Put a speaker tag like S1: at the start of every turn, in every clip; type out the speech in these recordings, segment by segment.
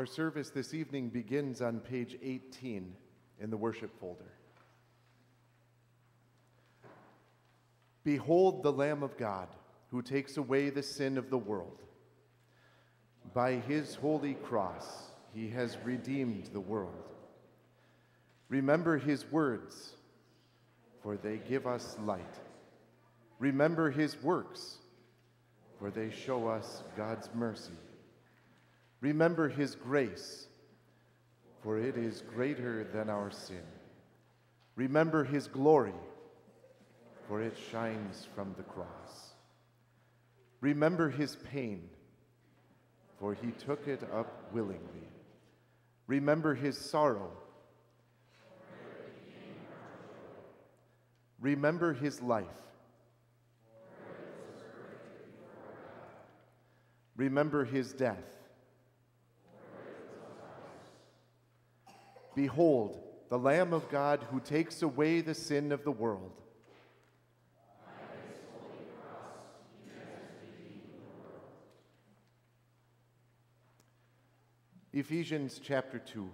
S1: Our service this evening begins on page 18 in the worship folder. Behold the Lamb of God who takes away the sin of the world. By his holy cross, he has redeemed the world. Remember his words, for they give us light. Remember his works, for they show us God's mercy. Remember his grace, for it is greater than our sin. Remember his glory, for it shines from the cross. Remember his pain, for he took it up willingly. Remember his sorrow. Remember his life. Remember his death. Behold, the Lamb of God who takes away the sin of the world. Ephesians chapter 2.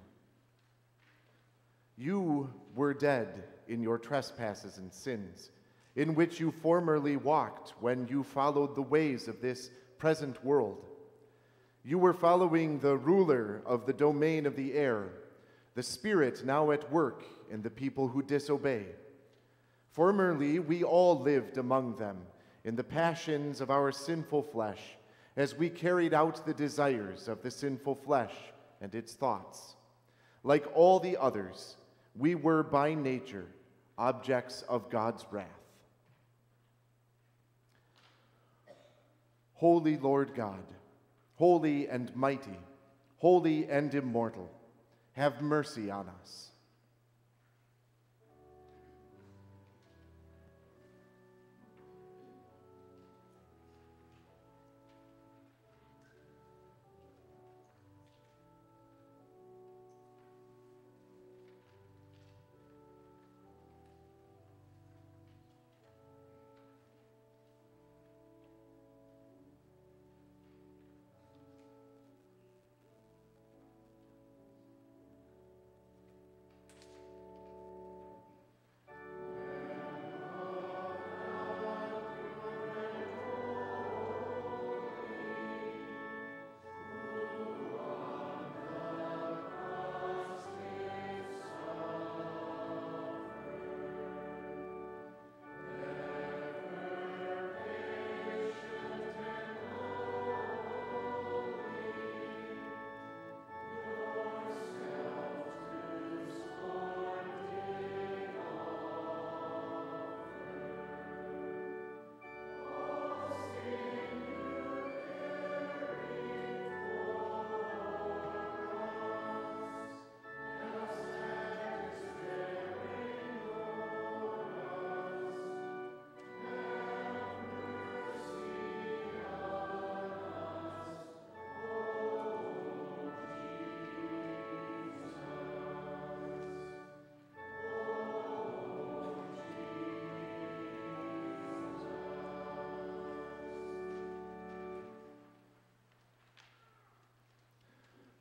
S1: You were dead in your trespasses and sins, in which you formerly walked when you followed the ways of this present world. You were following the ruler of the domain of the air, the spirit now at work in the people who disobey. Formerly, we all lived among them in the passions of our sinful flesh as we carried out the desires of the sinful flesh and its thoughts. Like all the others, we were by nature objects of God's wrath. Holy Lord God, holy and mighty, holy and immortal, have mercy on us.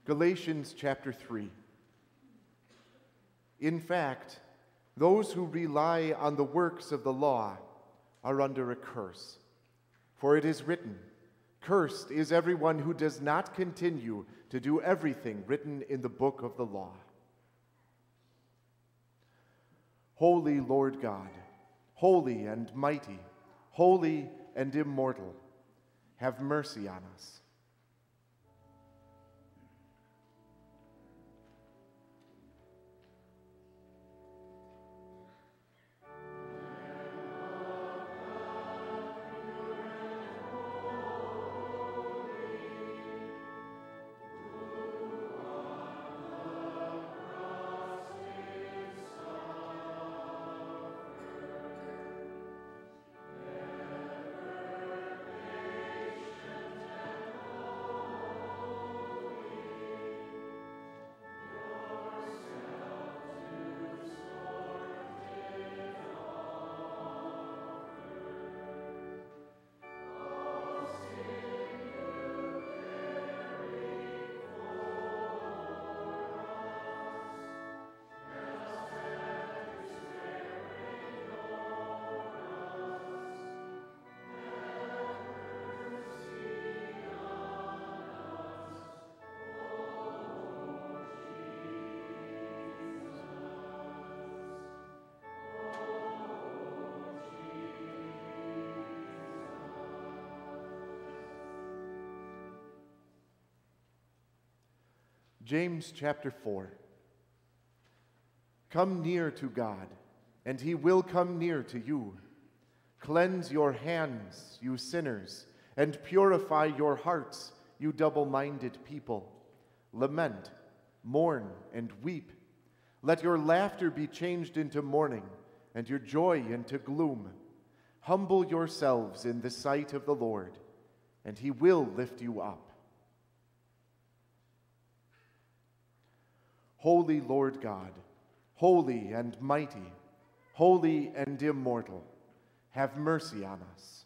S1: Galatians chapter 3. In fact, those who rely on the works of the law are under a curse. For it is written, Cursed is everyone who does not continue to do everything written in the book of the law. Holy Lord God, holy and mighty, holy and immortal, have mercy on us. James chapter 4. Come near to God, and he will come near to you. Cleanse your hands, you sinners, and purify your hearts, you double minded people. Lament, mourn, and weep. Let your laughter be changed into mourning, and your joy into gloom. Humble yourselves in the sight of the Lord, and he will lift you up. Holy Lord God, holy and mighty, holy and immortal, have mercy on us.